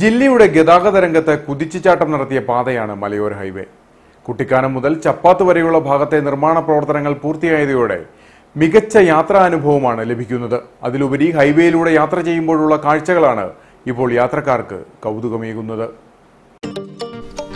ജില്ലയുടെ ഗതാഗത രംഗത്ത് കുതിച്ചുചാട്ടം നടത്തിയ പാതയാണ് മലയോര ഹൈവേ. കുട്ടിക്കാനം മുതൽ ചപ്പാത്ത് വരെയുള്ള ഭാഗത്തെ നിർമ്മാണ പ്രവർത്തനങ്ങൾ പൂർത്തിയായതോടെ മികച്ച യാത്രാനുഭവമാണ് ലഭിക്കുന്നത്. അതിലുപരി ഹൈവേയിലൂടെ യാത്ര ചെയ്യുമ്പോഴുള്ള കാഴ്ചകളാണ് ഇപ്പോൾ യാത്രക്കാർക്ക് കൗതുകമേകുന്നത്.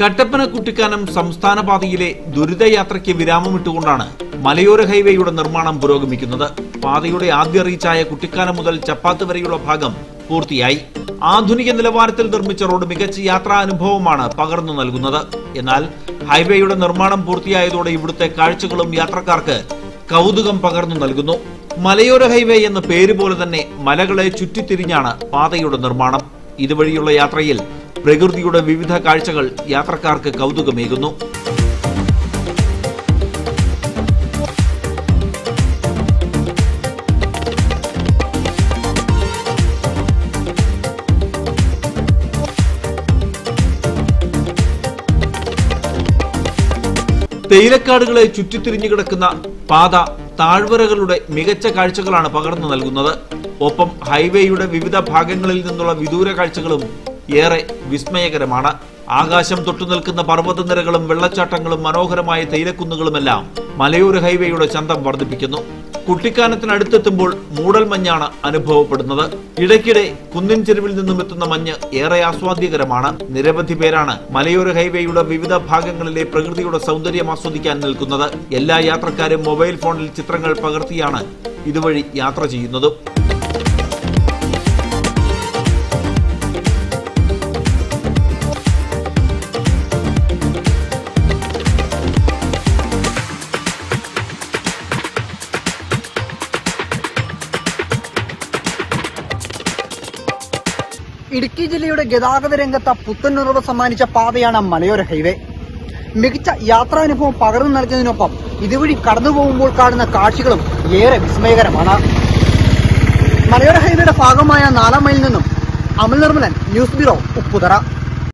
കട്ടപ്പന കുട്ടിക്കാനം സംസ്ഥാന പാതയിലെ ദുരിതയാത്രയ്ക്ക് വിരാമമിട്ടുകൊണ്ടാണ് മലയോര ഹൈവേയുടെ നിർമ്മാണം പുരോഗമിക്കുന്നത്. പാതയുടെ ആദ്യ റീച്ചായ കുട്ടിക്കാനം മുതൽ ചപ്പാത്ത് വരെയുള്ള ഭാഗം പൂർത്തിയായി. ആധുനിക നിലവാരത്തിൽ നിർമ്മിച്ച റോഡ് മികച്ച യാത്രാ അനുഭവമാണ് പകർന്നു നൽകുന്നത്. എന്നാൽ ഹൈവേയുടെ നിർമ്മാണം പൂർത്തിയായതോടെ ഇവിടുത്തെ കാഴ്ചകളും യാത്രക്കാർക്ക് കൗതുകം പകർന്നു നൽകുന്നു. മലയോര ഹൈവേ എന്ന പേര് പോലെ തന്നെ മലകളെ ചുറ്റിത്തിരിഞ്ഞാണ് പാതയുടെ നിർമ്മാണം. ഇതുവഴിയുള്ള യാത്രയിൽ പ്രകൃതിയുടെ വിവിധ കാഴ്ചകൾ യാത്രക്കാർക്ക് കൗതുകമേകുന്നു. തേയിലക്കാടുകളെ ചുറ്റിത്തിരിഞ്ഞു കിടക്കുന്ന പാത താഴ്വരകളുടെ മികച്ച കാഴ്ചകളാണ് പകർന്നു നൽകുന്നത്. ഒപ്പം ഹൈവേയുടെ വിവിധ ഭാഗങ്ങളിൽ നിന്നുള്ള വിദൂര കാഴ്ചകളും ഏറെ വിസ്മയകരമാണ്. ആകാശം തൊട്ടു നിൽക്കുന്ന പർവതനിരകളും വെള്ളച്ചാട്ടങ്ങളും മനോഹരമായ തേയിലക്കുന്നുകളുമെല്ലാം മലയോര ഹൈവേയുടെ ചന്തം വർദ്ധിപ്പിക്കുന്നു. കുട്ടിക്കാനത്തിനടുത്തെത്തുമ്പോൾ മൂടൽമഞ്ഞാണ് അനുഭവപ്പെടുന്നത്. ഇടയ്ക്കിടെ കുന്നിൻ ചെരുവിൽ നിന്നും എത്തുന്ന മഞ്ഞ് ഏറെ ആസ്വാദ്യകരമാണ്. നിരവധി പേരാണ് മലയോര ഹൈവേയുടെ വിവിധ ഭാഗങ്ങളിലെ പ്രകൃതിയുടെ സൗന്ദര്യം ആസ്വദിക്കാൻ നിൽക്കുന്നത്. എല്ലാ യാത്രക്കാരും മൊബൈൽ ഫോണിൽ ചിത്രങ്ങൾ പകർത്തിയാണ് ഇതുവഴി യാത്ര ചെയ്യുന്നതും. ഇടുക്കി ജില്ലയുടെ ഗതാഗത രംഗത്ത് പുത്തനുറവ് സമ്മാനിച്ച പാതയാണ് മലയോര ഹൈവേ. മികച്ച യാത്രാനുഭവം പകർന്നു നൽകുന്നതിനൊപ്പം ഇതുവഴി കടന്നു പോകുമ്പോൾ കാണുന്ന കാഴ്ചകളും ഏറെ വിസ്മയകരമാണ്. മലയോര ഹൈവേയുടെ ഭാഗമായ നാലാം മൈലിൽ നിന്നും അമൽ നിർമ്മലൻ ന്യൂസ് ബ്യൂറോ ഉപ്പുതറ.